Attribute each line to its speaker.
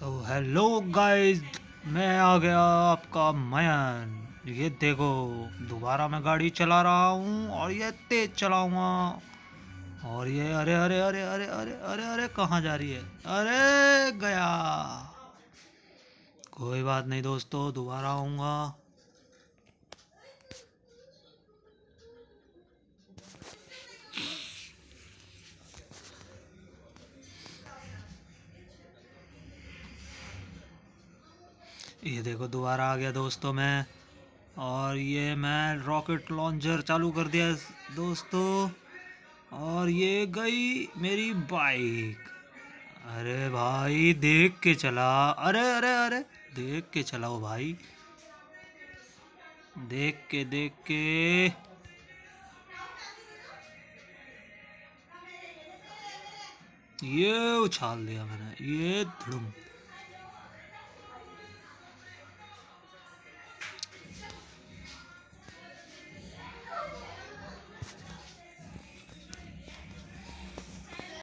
Speaker 1: तो hello guys मैं आ गया आपका मयन। ये देखो, दोबारा मैं गाड़ी चला रहा हूँ और ये तेज चलाऊँगा। और ये अरे अरे अरे अरे अरे अरे अरे, कहाँ जा रही है? अरे, गया। कोई बात नहीं दोस्तों, दोबारा आऊँगा। ये देखो, दोबारा आ गया दोस्तों मैं। और ये मैं रॉकेट लॉन्चर चालू कर दिया दोस्तों। और ये गई मेरी बाइक अरे भाई, देख के चला। अरे अरे अरे, देख के चलाओ भाई। देख के देख के। ये उछाल दिया मैंने। ये धुम